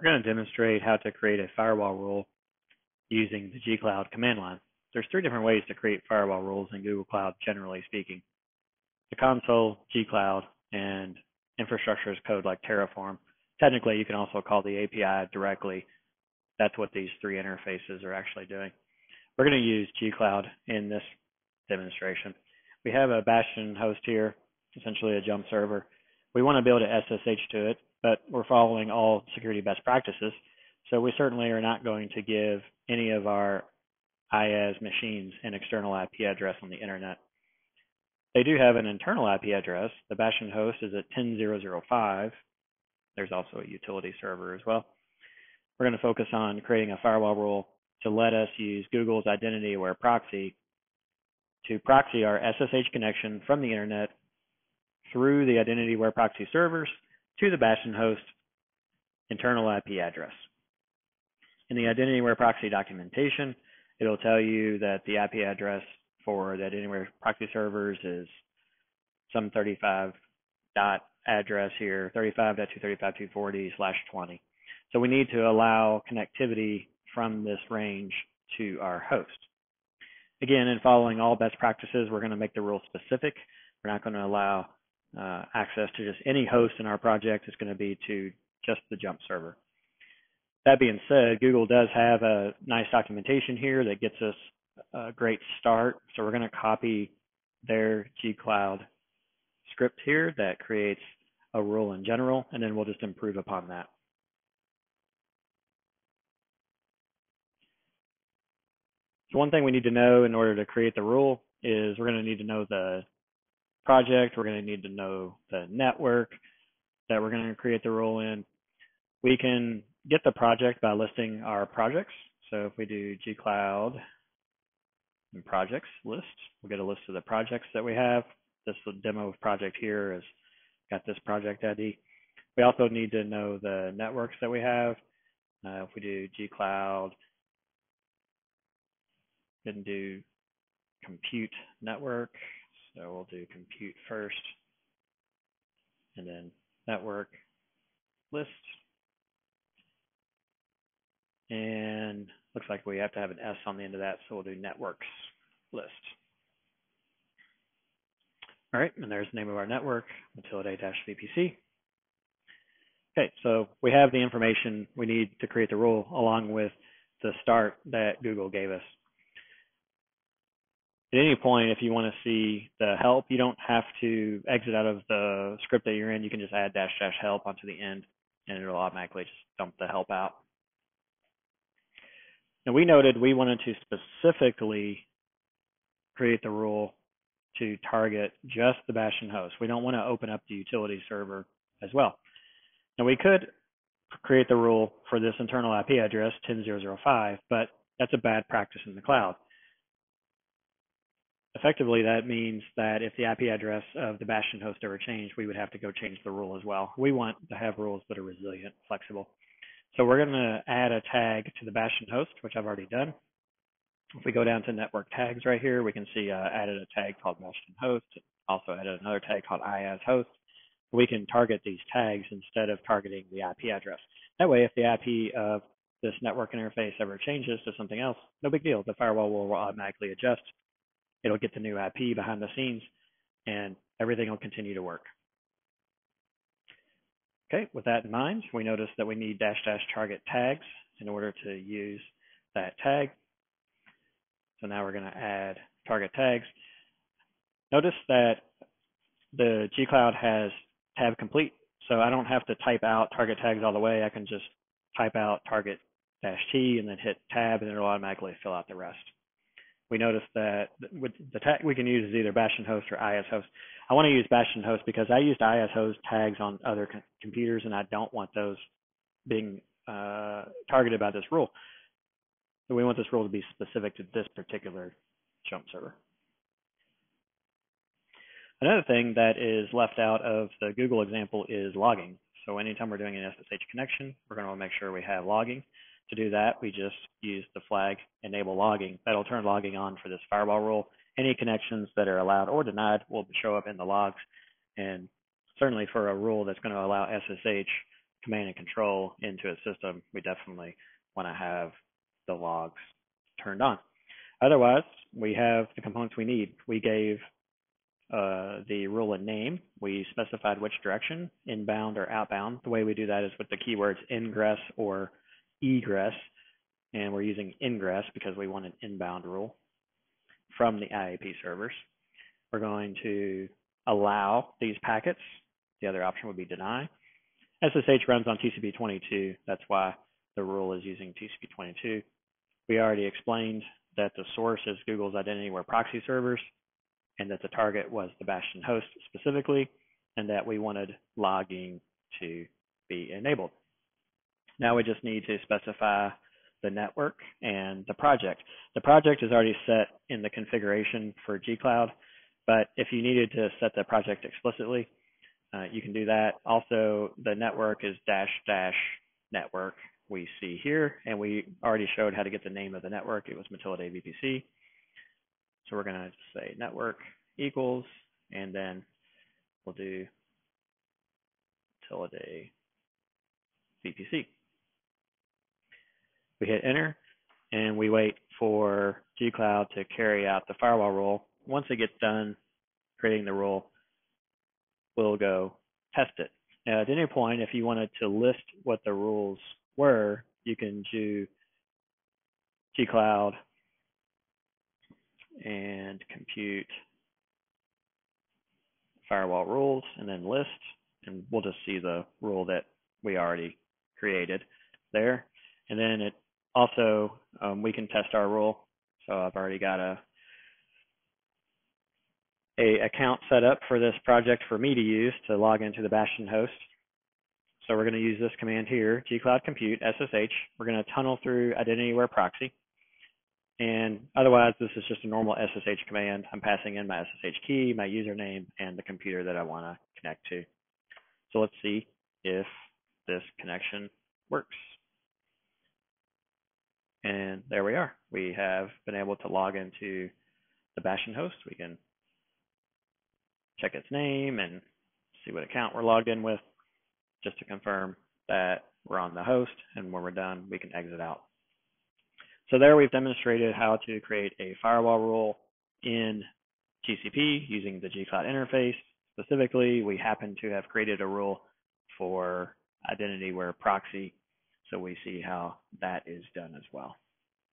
We're going to demonstrate how to create a firewall rule using the gcloud command line. There's three different ways to create firewall rules in Google Cloud, generally speaking. The console, gcloud, and infrastructure as code like Terraform. Technically, you can also call the API directly. That's what these three interfaces are actually doing. We're going to use gcloud in this demonstration. We have a Bastion host here, essentially a jump server. We want to be able to SSH to it but we're following all security best practices. So we certainly are not going to give any of our IaaS machines an external IP address on the internet. They do have an internal IP address. The Bastion host is at 10005. There's also a utility server as well. We're going to focus on creating a firewall rule to let us use Google's identity aware proxy to proxy our SSH connection from the internet through the identity aware proxy servers to the Bastion host internal IP address. In the Identity Aware Proxy documentation, it'll tell you that the IP address for that Anywhere proxy servers is some 35 dot address here, 35.235.240 slash 20. So we need to allow connectivity from this range to our host. Again, in following all best practices, we're going to make the rule specific. We're not going to allow uh, access to just any host in our project is going to be to just the jump server. That being said, Google does have a nice documentation here that gets us a great start. So we're going to copy their gcloud script here that creates a rule in general, and then we'll just improve upon that. So one thing we need to know in order to create the rule is we're going to need to know the project. We're going to need to know the network that we're going to create the role in. We can get the project by listing our projects. So if we do gcloud and projects list, we'll get a list of the projects that we have. This demo project here has got this project ID. We also need to know the networks that we have. Uh, if we do gcloud, then do compute network, so we'll do compute first, and then network list. And looks like we have to have an S on the end of that, so we'll do networks list. All right, and there's the name of our network, Matilde-VPC. Okay, so we have the information we need to create the rule along with the start that Google gave us at any point, if you want to see the help, you don't have to exit out of the script that you're in. You can just add dash dash help onto the end and it'll automatically just dump the help out. Now we noted we wanted to specifically create the rule to target just the Bastion host. We don't want to open up the utility server as well. Now we could create the rule for this internal IP address 10005, but that's a bad practice in the cloud effectively that means that if the IP address of the Bastion host ever changed, we would have to go change the rule as well. We want to have rules that are resilient, flexible. So we're going to add a tag to the Bastion host, which I've already done. If we go down to network tags right here, we can see uh, added a tag called Bastion host, also added another tag called IaaS host. We can target these tags instead of targeting the IP address. That way, if the IP of this network interface ever changes to something else, no big deal. The firewall will automatically adjust it'll get the new IP behind the scenes and everything will continue to work. Okay, with that in mind, we notice that we need dash dash target tags in order to use that tag. So now we're going to add target tags. Notice that the gcloud has tab complete, so I don't have to type out target tags all the way. I can just type out target dash T and then hit tab and it'll automatically fill out the rest we noticed that with the tag we can use is either Bastion host or IaaS host. I want to use Bastion host because I used IaaS host tags on other co computers and I don't want those being uh, targeted by this rule. So we want this rule to be specific to this particular jump server. Another thing that is left out of the Google example is logging. So anytime we're doing an SSH connection, we're going to, to make sure we have logging. To do that, we just use the flag enable logging. That'll turn logging on for this firewall rule. Any connections that are allowed or denied will show up in the logs. And certainly for a rule that's going to allow SSH, command and control into a system, we definitely want to have the logs turned on. Otherwise, we have the components we need. We gave uh, the rule a name. We specified which direction, inbound or outbound. The way we do that is with the keywords ingress or egress, and we're using ingress because we want an inbound rule from the IAP servers. We're going to allow these packets. The other option would be deny. SSH runs on TCP 22. That's why the rule is using TCP 22. We already explained that the source is Google's Identity Proxy servers and that the target was the Bastion host specifically, and that we wanted logging to be enabled. Now we just need to specify the network and the project. The project is already set in the configuration for gcloud, but if you needed to set the project explicitly, uh, you can do that. Also, the network is dash dash network we see here, and we already showed how to get the name of the network. It was Matilda VPC. So we're going to say network equals, and then we'll do Matilda VPC. We hit enter, and we wait for gcloud to carry out the firewall rule. Once it gets done creating the rule, we'll go test it. Now, at any point, if you wanted to list what the rules were, you can do gcloud and compute firewall rules and then list, and we'll just see the rule that we already created there. And then it also, um, we can test our rule. So I've already got a, a account set up for this project for me to use to log into the Bastion host. So we're going to use this command here, gcloud compute SSH. We're going to tunnel through identity aware proxy. And otherwise, this is just a normal SSH command. I'm passing in my SSH key, my username, and the computer that I want to connect to. So let's see if this connection works. And there we are. We have been able to log into the Bastion host. We can check its name and see what account we're logged in with just to confirm that we're on the host. And when we're done, we can exit out. So there we've demonstrated how to create a firewall rule in GCP using the gcloud interface. Specifically, we happen to have created a rule for identity aware proxy. So we see how that is done as well.